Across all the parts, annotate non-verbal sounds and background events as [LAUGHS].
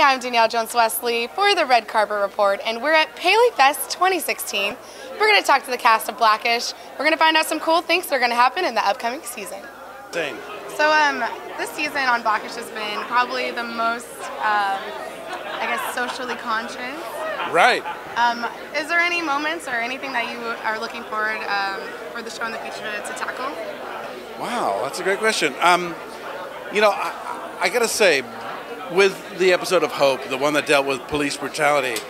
Hey, I'm Danielle Jones Wesley for the Red Carpet Report, and we're at Paley Fest 2016. We're going to talk to the cast of Blackish. We're going to find out some cool things that are going to happen in the upcoming season. Same. So, um, this season on Blackish has been probably the most, um, I guess, socially conscious. Right. Um, is there any moments or anything that you are looking forward um, for the show in the future to, to tackle? Wow, that's a great question. Um, you know, I, I got to say, with the episode of Hope, the one that dealt with police brutality,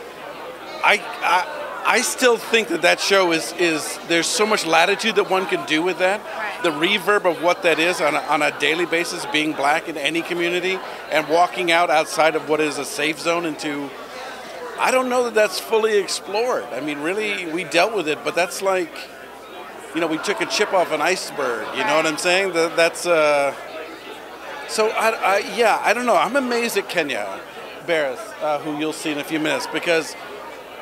I, I I still think that that show is is there's so much latitude that one can do with that. Right. The reverb of what that is on a, on a daily basis, being black in any community, and walking out outside of what is a safe zone into. I don't know that that's fully explored. I mean, really, we dealt with it, but that's like, you know, we took a chip off an iceberg. You know what I'm saying? That, that's. Uh, so I, I, yeah, I don't know. I'm amazed at Kenya Barris, uh, who you'll see in a few minutes, because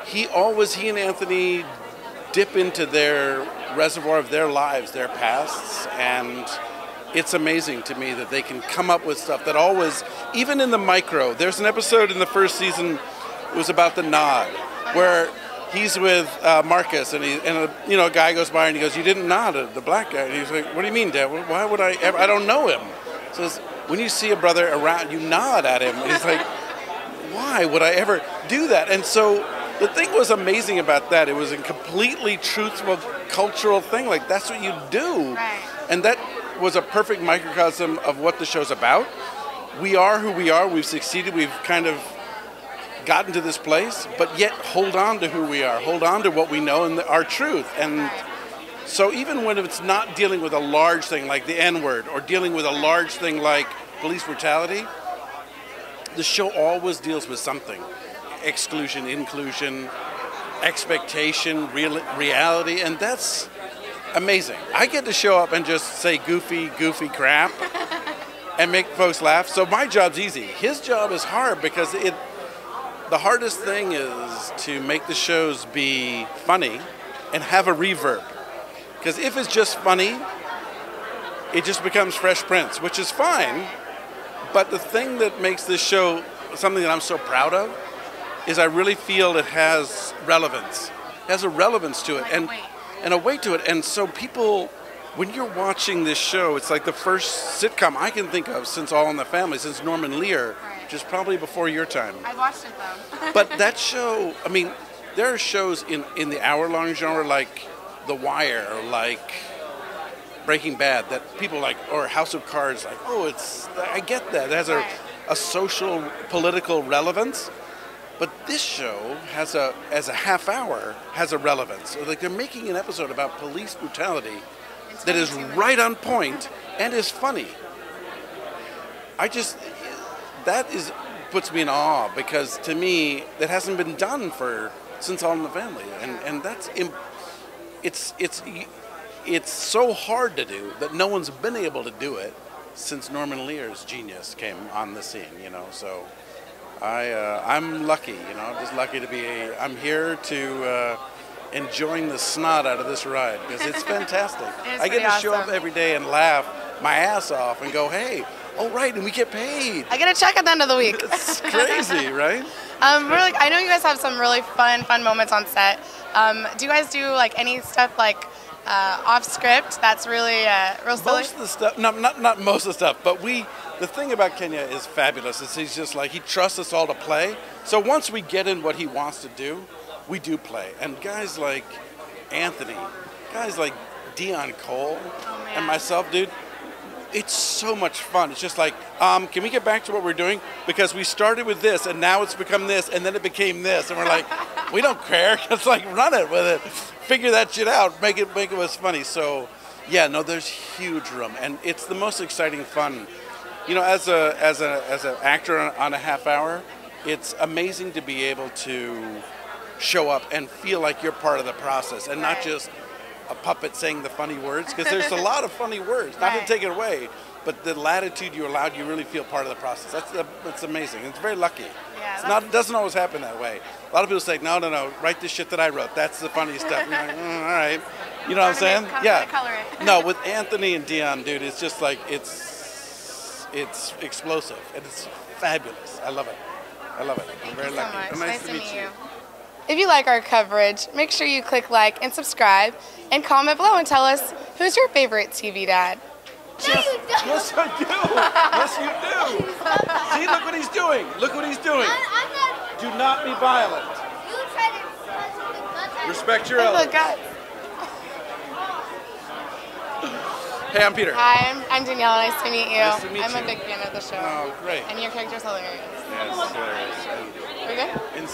he always he and Anthony dip into their reservoir of their lives, their pasts, and it's amazing to me that they can come up with stuff that always, even in the micro. There's an episode in the first season it was about the nod, where he's with uh, Marcus, and he and a, you know a guy goes by and he goes, "You didn't nod at the black guy." And he's like, "What do you mean, Dad? Why would I? Ever? I don't know him." Says, "When you see a brother around, you nod at him." And he's like, [LAUGHS] "Why would I ever do that?" And so the thing was amazing about that. It was a completely truthful cultural thing. Like that's what you do, Right. and that was a perfect microcosm of what the show's about. We are who we are. We've succeeded. We've kind of gotten to this place, but yet hold on to who we are. Hold on to what we know and our truth. And so even when it's not dealing with a large thing like the N word or dealing with a large thing like police brutality, the show always deals with something exclusion, inclusion, expectation, real, reality, and that's amazing. I get to show up and just say goofy, goofy crap and make folks laugh. So my job's easy. His job is hard because it the hardest thing is to make the shows be funny and have a reverb. Because if it's just funny, it just becomes Fresh Prince, which is fine. But the thing that makes this show something that I'm so proud of is I really feel it has relevance. It has a relevance to it Like and weight. and a weight to it. And so people when you're watching this show, it's like the first sitcom I can think of since All in the Family, since Norman Lear, Right. which is probably before your time. I watched it though. But [LAUGHS] that show, I mean, there are shows in, in the hour long genre like The Wire like Breaking Bad that people like, or House of Cards, like, oh, it's, I get that. It has a, a social, political relevance. But this show has a, as a half hour, has a relevance. So, like they're making an episode about police brutality that is right? right on point and is funny. I just that is puts me in awe because to me that hasn't been done for since All in the Family, and and that's imp- it's it's it's so hard to do that no one's been able to do it since Norman Lear's genius came on the scene. You know, so. I uh, I'm lucky, you know, I'm just lucky to be. I'm here to uh, enjoying the snot out of this ride because it's fantastic. [LAUGHS] I get to show up every day and laugh my ass off and go, hey, oh right, and we get paid. I get a check at the end of the week. [LAUGHS] It's crazy, [LAUGHS] right? Um, really, I know you guys have some really fun, fun moments on set. Um, do you guys do like any stuff like uh, off script that's really uh, real silly? Most of the stuff, no, not not most of the stuff, but we. The thing about Kenya is fabulous. Is he's just like he trusts us all to play. So once we get in what he wants to do, we do play. And guys like Anthony, guys like Deon Cole, Oh, and myself, dude. It's so much fun. It's just like, um, can we get back to what we're doing? Because we started with this, and now it's become this, and then it became this, and we're like, [LAUGHS] we don't care. [LAUGHS] It's like run it with it, figure that shit out, make it make it was funny. So, yeah, no, there's huge room, and it's the most exciting fun. You know, as a as a as an actor on, on a half hour, it's amazing to be able to show up and feel like you're part of the process, and not just a puppet saying the funny words because there's a [LAUGHS] lot of funny words. Not Right. to take it away, but the latitude you allowed, you really feel part of the process. That's that's amazing. It's very lucky. Yeah, it's not. It doesn't always happen that way. A lot of people say, no, no, no, write the shit that I wrote. That's the funny stuff. Like, "Mm, all right. You know what I'm saying? make- yeah. color it. no, [LAUGHS] with Anthony and Deon, dude, it's just like it's it's explosive and it's fabulous. I love it. I love it. I'm Thank very you so lucky. much. And Nice, to meet, you. If you like our coverage, make sure you click like and subscribe and comment below and tell us who's your favorite TV dad. Yes, yes, I do. yes, you do. See, look what he's doing. Look what he's doing. I'm not. Do not be violent. You try to the guts out of Respect your Oh, elders. look, guys. Hey, I'm Peter. Hi, I'm, I'm Danielle. Nice to meet you. Nice to meet I'm you. a big fan of the show. Oh, great. And your character's hilarious. Yes, there is. Are we good? And